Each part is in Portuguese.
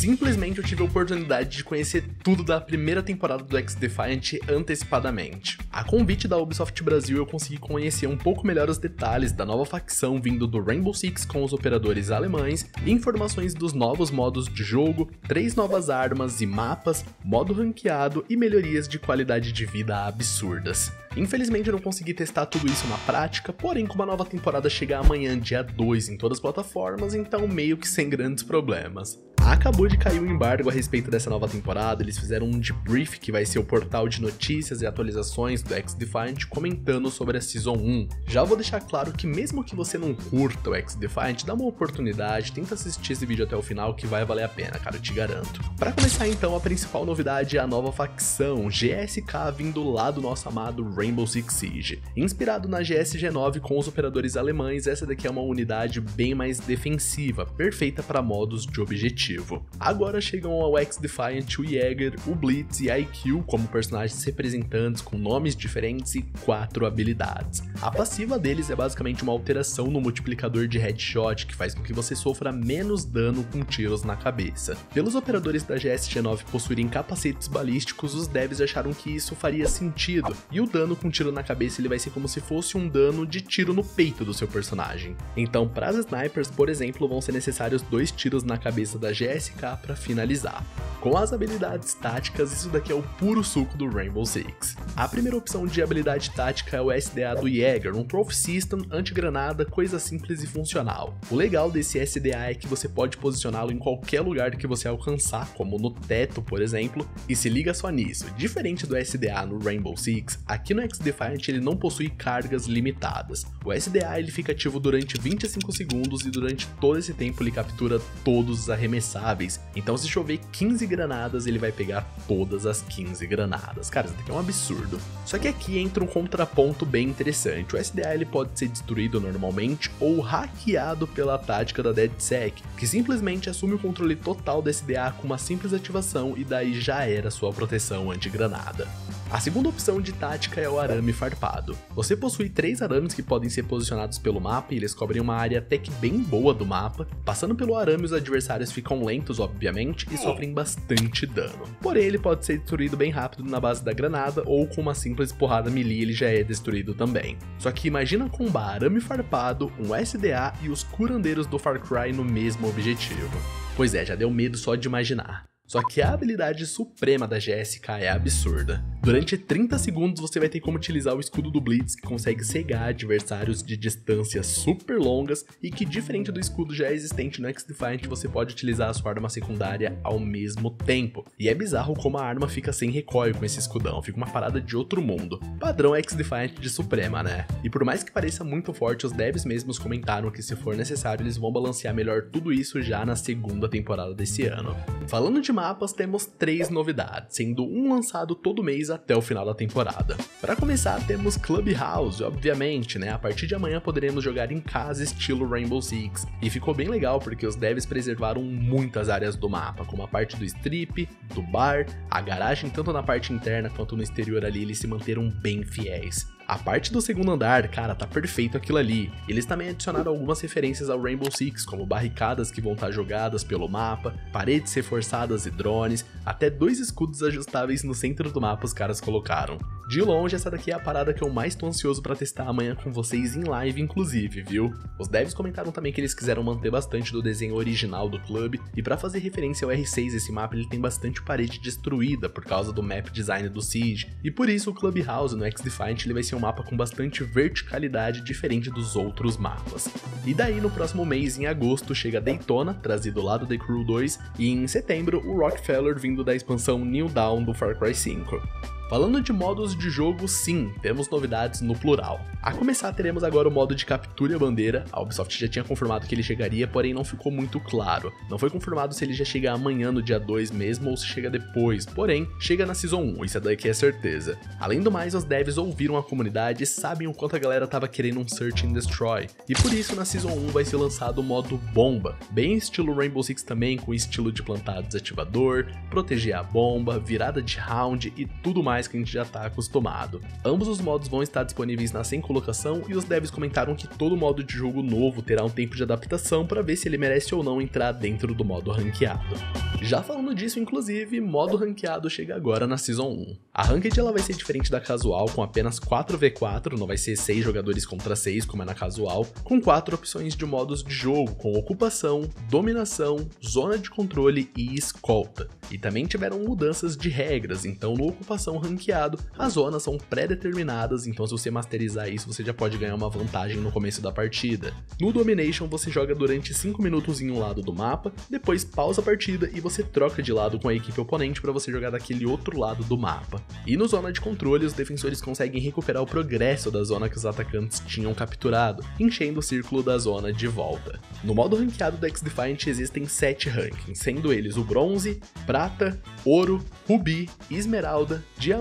Simplesmente eu tive a oportunidade de conhecer tudo da primeira temporada do X-Defiant antecipadamente. A convite da Ubisoft Brasil eu consegui conhecer um pouco melhor os detalhes da nova facção vindo do Rainbow Six com os operadores alemães, informações dos novos modos de jogo, três novas armas e mapas, modo ranqueado e melhorias de qualidade de vida absurdas. Infelizmente eu não consegui testar tudo isso na prática, porém como a nova temporada chega amanhã dia 2 em todas as plataformas, então meio que sem grandes problemas. Acabou de cair o um embargo a respeito dessa nova temporada, eles fizeram um debrief que vai ser o portal de notícias e atualizações do X-Defiant comentando sobre a Season 1. Já vou deixar claro que mesmo que você não curta o X-Defiant, dá uma oportunidade, tenta assistir esse vídeo até o final que vai valer a pena, cara, eu te garanto. Para começar então, a principal novidade é a nova facção, GSK vindo lá do nosso amado Rainbow Six Siege. Inspirado na GSG-9 com os operadores alemães, essa daqui é uma unidade bem mais defensiva, perfeita para modos de objetivo. Agora chegam ao X-Defiant o Jäger, o Blitz e a IQ como personagens representantes com nomes diferentes e quatro habilidades. A passiva deles é basicamente uma alteração no multiplicador de headshot que faz com que você sofra menos dano com tiros na cabeça. Pelos operadores da GSG-9 possuírem capacetes balísticos, os devs acharam que isso faria sentido, e o dano com tiro na cabeça ele vai ser como se fosse um dano de tiro no peito do seu personagem. Então, para as snipers, por exemplo, vão ser necessários dois tiros na cabeça da GSK para finalizar. Com as habilidades táticas, isso daqui é o puro suco do Rainbow Six. A primeira opção de habilidade tática é o SDA do Jäger, um Trophy System, anti-granada, coisa simples e funcional. O legal desse SDA é que você pode posicioná-lo em qualquer lugar que você alcançar, como no teto, por exemplo, e se liga só nisso, diferente do SDA no Rainbow Six, aqui no X-Defiant ele não possui cargas limitadas. O SDA ele fica ativo durante 25 segundos e durante todo esse tempo ele captura todos os então se chover 15 granadas, ele vai pegar todas as 15 granadas. Cara, isso daqui é um absurdo. Só que aqui entra um contraponto bem interessante. O SDA ele pode ser destruído normalmente ou hackeado pela tática da DeadSec, que simplesmente assume o controle total do SDA com uma simples ativação e daí já era sua proteção anti-granada. A segunda opção de tática é o arame farpado. Você possui três arames que podem ser posicionados pelo mapa e eles cobrem uma área até que bem boa do mapa. Passando pelo arame, os adversários ficam lentos, obviamente, e sofrem bastante dano. Porém, ele pode ser destruído bem rápido na base da granada ou com uma simples porrada melee ele já é destruído também. Só que imagina combar arame farpado, um SDA e os curandeiros do Far Cry no mesmo objetivo. Pois é, já deu medo só de imaginar. Só que a habilidade suprema da GSK é absurda. Durante 30 segundos você vai ter como utilizar o escudo do Blitz, que consegue cegar adversários de distâncias super longas e que, diferente do escudo já existente no X-Defiant, você pode utilizar a sua arma secundária ao mesmo tempo. E é bizarro como a arma fica sem recoil com esse escudão, fica uma parada de outro mundo. Padrão X-Defiant de Suprema, né? E por mais que pareça muito forte, os devs mesmos comentaram que se for necessário eles vão balancear melhor tudo isso já na segunda temporada desse ano. Falando de mapas, temos três novidades, sendo um lançado todo mês até o final da temporada. Para começar, temos Clubhouse, obviamente, né? A partir de amanhã poderemos jogar em casa estilo Rainbow Six. E ficou bem legal porque os devs preservaram muitas áreas do mapa, como a parte do strip, do bar, a garagem, tanto na parte interna quanto no exterior ali, eles se manteram bem fiéis. A parte do segundo andar, cara, tá perfeito aquilo ali. Eles também adicionaram algumas referências ao Rainbow Six, como barricadas que vão estar jogadas pelo mapa, paredes reforçadas e drones, até dois escudos ajustáveis no centro do mapa os caras colocaram. De longe, essa daqui é a parada que eu mais tô ansioso para testar amanhã com vocês em live, inclusive, viu? Os devs comentaram também que eles quiseram manter bastante do desenho original do clube, e para fazer referência ao R6, esse mapa ele tem bastante parede destruída por causa do map design do Siege, e por isso o Clubhouse no X-Defiant ele vai ser um mapa com bastante verticalidade diferente dos outros mapas. E daí no próximo mês, em agosto, chega Daytona, trazido lá do The Crew 2, e em setembro o Rockefeller vindo da expansão New Dawn do Far Cry 5. Falando de modos de jogo, sim, temos novidades no plural. A começar, teremos agora o modo de captura bandeira. A Ubisoft já tinha confirmado que ele chegaria, porém não ficou muito claro. Não foi confirmado se ele já chega amanhã no dia 2 mesmo ou se chega depois, porém, chega na Season 1, isso daqui é certeza. Além do mais, os devs ouviram a comunidade e sabem o quanto a galera tava querendo um Search and Destroy. E por isso, na Season 1 vai ser lançado o modo Bomba, bem estilo Rainbow Six também, com estilo de plantar desativador, proteger a bomba, virada de round e tudo mais que a gente já tá acostumado. Ambos os modos vão estar disponíveis na sem colocação e os devs comentaram que todo modo de jogo novo terá um tempo de adaptação para ver se ele merece ou não entrar dentro do modo ranqueado. Já falando disso, inclusive, modo ranqueado chega agora na Season 1. A Ranked ela vai ser diferente da casual, com apenas 4v4, não vai ser 6 jogadores contra 6 como é na casual, com 4 opções de modos de jogo, com ocupação, dominação, zona de controle e escolta. E também tiveram mudanças de regras, então no ocupação ranqueado, as zonas são pré-determinadas, então se você masterizar isso, você já pode ganhar uma vantagem no começo da partida. No Domination, você joga durante 5 minutos em um lado do mapa, depois pausa a partida e você troca de lado com a equipe oponente para você jogar daquele outro lado do mapa. E no zona de controle, os defensores conseguem recuperar o progresso da zona que os atacantes tinham capturado, enchendo o círculo da zona de volta. No modo ranqueado do X-Defiant existem 7 rankings, sendo eles o bronze, prata, ouro, rubi, esmeralda, diamante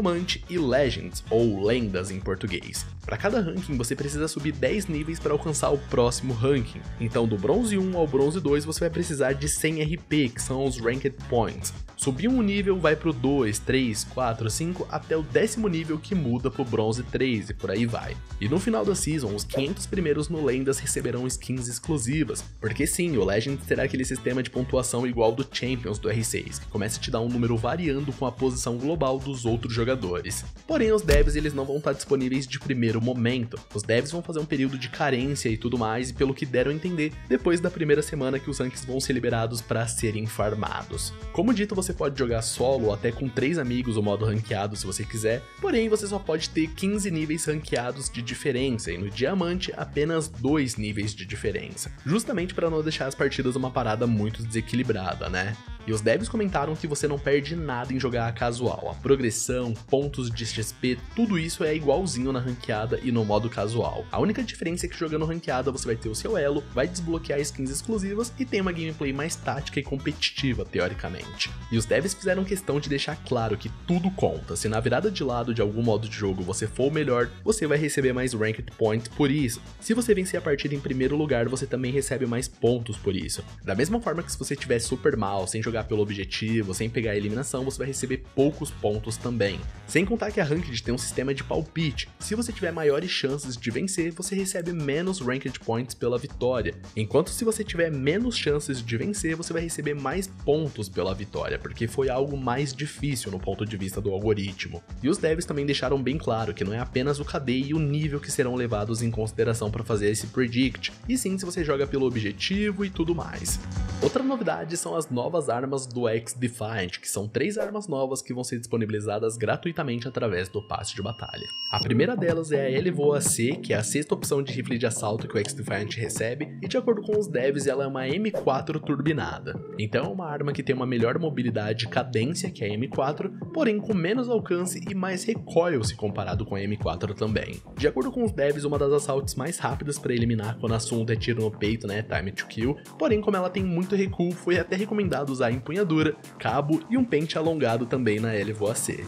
e legends, ou lendas em português. Para cada ranking, você precisa subir 10 níveis para alcançar o próximo ranking. Então, do bronze 1 ao bronze 2, você vai precisar de 100 RP, que são os Ranked Points. Subir um nível vai pro 2, 3, 4, 5 até o décimo nível que muda pro bronze 3 e por aí vai. E no final da season, os 500 primeiros no Lendas receberão skins exclusivas, porque sim, o Legends terá aquele sistema de pontuação igual do Champions do R6, que começa a te dar um número variando com a posição global dos outros jogadores. Porém, os devs eles não vão estar disponíveis de primeiro momento. Os devs vão fazer um período de carência e tudo mais, e pelo que deram a entender, depois da primeira semana que os ranks vão ser liberados para serem farmados. Como dito, você você pode jogar solo ou até com 3 amigos o modo ranqueado se você quiser, porém você só pode ter 15 níveis ranqueados de diferença e no diamante apenas 2 níveis de diferença, justamente para não deixar as partidas uma parada muito desequilibrada, né? E os devs comentaram que você não perde nada em jogar a casual. A progressão, pontos de XP, tudo isso é igualzinho na ranqueada e no modo casual. A única diferença é que jogando ranqueada você vai ter o seu elo, vai desbloquear skins exclusivas e tem uma gameplay mais tática e competitiva, teoricamente. E os devs fizeram questão de deixar claro que tudo conta. Se na virada de lado de algum modo de jogo você for o melhor, você vai receber mais ranked points por isso. Se você vencer a partida em primeiro lugar, você também recebe mais pontos por isso. Da mesma forma que se você tiver super mal, sem jogar pelo objetivo, sem pegar a eliminação, você vai receber poucos pontos também. Sem contar que a Ranked tem um sistema de palpite. Se você tiver maiores chances de vencer, você recebe menos Ranked Points pela vitória. Enquanto se você tiver menos chances de vencer, você vai receber mais pontos pela vitória, porque foi algo mais difícil no ponto de vista do algoritmo. E os devs também deixaram bem claro que não é apenas o KD e o nível que serão levados em consideração para fazer esse predict, e sim se você joga pelo objetivo e tudo mais. Outra novidade são as novas armas do X-Defiant, que são três armas novas que vão ser disponibilizadas gratuitamente através do passe de batalha. A primeira delas é a Elevo AC, que é a sexta opção de rifle de assalto que o X-Defiant recebe, e de acordo com os devs ela é uma M4 turbinada. Então é uma arma que tem uma melhor mobilidade e cadência que a M4, porém com menos alcance e mais recoil se comparado com a M4 também. De acordo com os devs, uma das assaltos mais rápidas para eliminar quando assunto é tiro no peito, né, time to kill, porém como ela tem muito recuo, foi até recomendado usar empunhadura, cabo e um pente alongado também na L AC.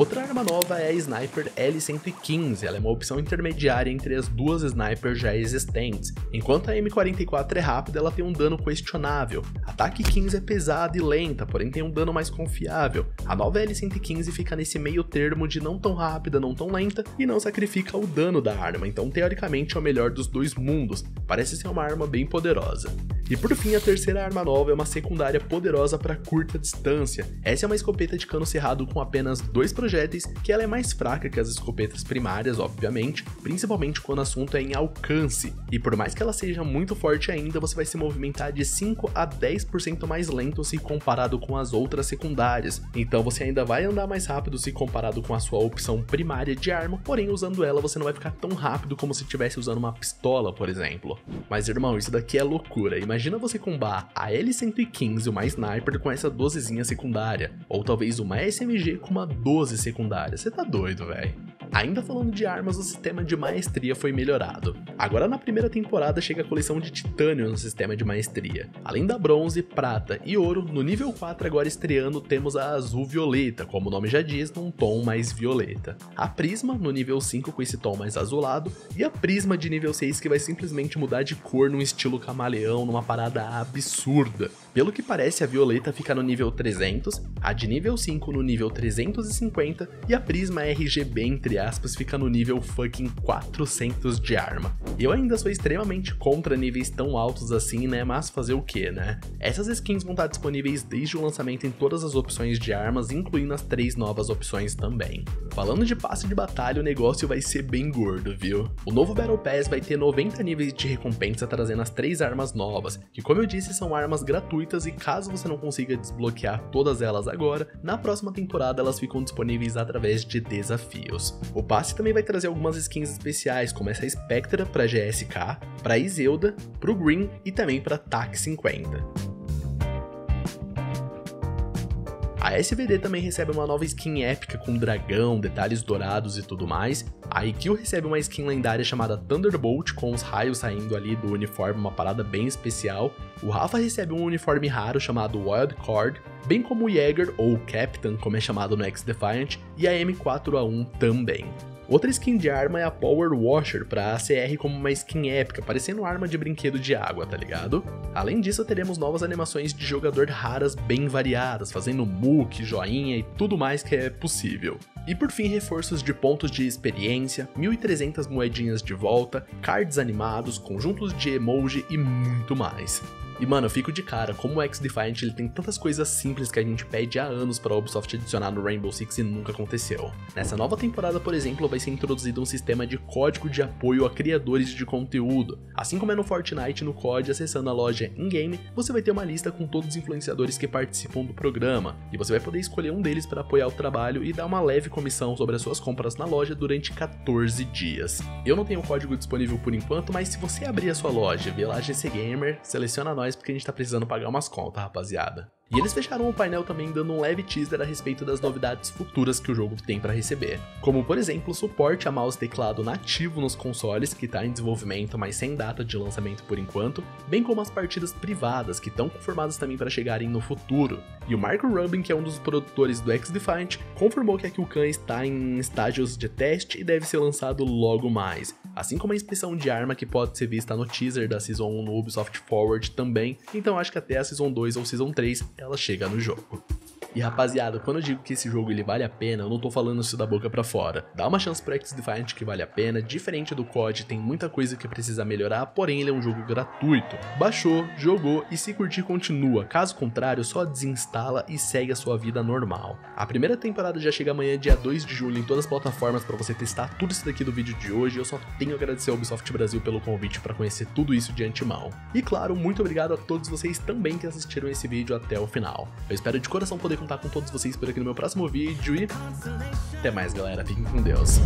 Outra arma nova é a Sniper L115, ela é uma opção intermediária entre as duas snipers já existentes. Enquanto a M44 é rápida, ela tem um dano questionável. Ataque 15 é pesada e lenta, porém tem um dano mais confiável. A nova L115 fica nesse meio termo de não tão rápida, não tão lenta e não sacrifica o dano da arma, então teoricamente é o melhor dos dois mundos. Parece ser uma arma bem poderosa. E por fim, a terceira arma nova é uma secundária poderosa para curta distância. Essa é uma escopeta de cano cerrado com apenas dois projéteis, que ela é mais fraca que as escopetas primárias, obviamente, principalmente quando o assunto é em alcance. E por mais que ela seja muito forte ainda, você vai se movimentar de 5 a 10% mais lento se comparado com as outras secundárias. Então você ainda vai andar mais rápido se comparado com a sua opção primária de arma, porém usando ela você não vai ficar tão rápido como se estivesse usando uma pistola, por exemplo. Mas irmão, isso daqui é loucura. Imagina você combar a L115 uma sniper com essa 12zinha secundária, ou talvez uma SMG com uma 12 secundária. Você tá doido, velho. Ainda falando de armas, o sistema de maestria foi melhorado. Agora na primeira temporada chega a coleção de titânio no sistema de maestria. Além da bronze, prata e ouro, no nível 4 agora estreando temos a azul violeta, como o nome já diz, num tom mais violeta. A prisma no nível 5 com esse tom mais azulado e a prisma de nível 6 que vai simplesmente mudar de cor num estilo camaleão, numa parada absurda. Pelo que parece, a violeta fica no nível 300, a de nível 5 no nível 350 e a prisma RGB entre aspas fica no nível fucking 400 de arma. Eu ainda sou extremamente contra níveis tão altos assim, né, mas fazer o que, né? Essas skins vão estar disponíveis desde o lançamento em todas as opções de armas, incluindo as três novas opções também. Falando de passe de batalha, o negócio vai ser bem gordo, viu? O novo Battle Pass vai ter 90 níveis de recompensa trazendo as três armas novas, que como eu disse são armas gratuitas e caso você não consiga desbloquear todas elas agora, na próxima temporada elas ficam disponíveis através de desafios. O passe também vai trazer algumas skins especiais, como essa Spectra para GSK, para Iselda, para o Green e também para TAC 50. A SVD também recebe uma nova skin épica com dragão, detalhes dourados e tudo mais. A IQ recebe uma skin lendária chamada Thunderbolt, com os raios saindo ali do uniforme, uma parada bem especial. O Rafa recebe um uniforme raro chamado Wild Card, bem como o Jäger, ou Captain, como é chamado no X-Defiant, e a M4A1 também. Outra skin de arma é a Power Washer para ACR como uma skin épica, parecendo arma de brinquedo de água, tá ligado? Além disso, teremos novas animações de jogador raras bem variadas, fazendo muque, joinha e tudo mais que é possível. E por fim, reforços de pontos de experiência, 1300 moedinhas de volta, cards animados, conjuntos de emoji e muito mais. E mano, eu fico de cara, como o X-Defiant ele tem tantas coisas simples que a gente pede há anos para a Ubisoft adicionar no Rainbow Six e nunca aconteceu. Nessa nova temporada, por exemplo, vai ser introduzido um sistema de código de apoio a criadores de conteúdo. Assim como é no Fortnite no COD, acessando a loja in-game, você vai ter uma lista com todos os influenciadores que participam do programa, e você vai poder escolher um deles para apoiar o trabalho e dar uma leve comissão sobre as suas compras na loja durante 14 dias. Eu não tenho o código disponível por enquanto, mas se você abrir a sua loja, ver lá GC Gamer, seleciona nós porque a gente tá precisando pagar umas contas, rapaziada. E eles fecharam o painel também dando um leve teaser a respeito das novidades futuras que o jogo tem para receber, como por exemplo suporte a mouse teclado nativo nos consoles, que está em desenvolvimento, mas sem data de lançamento por enquanto, bem como as partidas privadas, que estão confirmadas também para chegarem no futuro. E o Marco Rubin, que é um dos produtores do X-Defiant, confirmou que a Killcam está em estágios de teste e deve ser lançado logo mais, assim como a inspeção de arma que pode ser vista no teaser da Season 1 no Ubisoft Forward também, então acho que até a Season 2 ou Season 3 ela chega no jogo. E rapaziada, quando eu digo que esse jogo ele vale a pena, eu não tô falando isso da boca para fora. Dá uma chance pro X-Defiant que vale a pena, diferente do COD, tem muita coisa que precisa melhorar, porém ele é um jogo gratuito. Baixou, jogou e se curtir continua, caso contrário só desinstala e segue a sua vida normal. A primeira temporada já chega amanhã, dia 2 de julho, em todas as plataformas para você testar tudo isso daqui do vídeo de hoje, eu só tenho a agradecer ao Ubisoft Brasil pelo convite para conhecer tudo isso de antemão. E claro, muito obrigado a todos vocês também que assistiram esse vídeo até o final. Eu espero de coração poder contar com todos vocês por aqui no meu próximo vídeo e até mais galera, fiquem com Deus.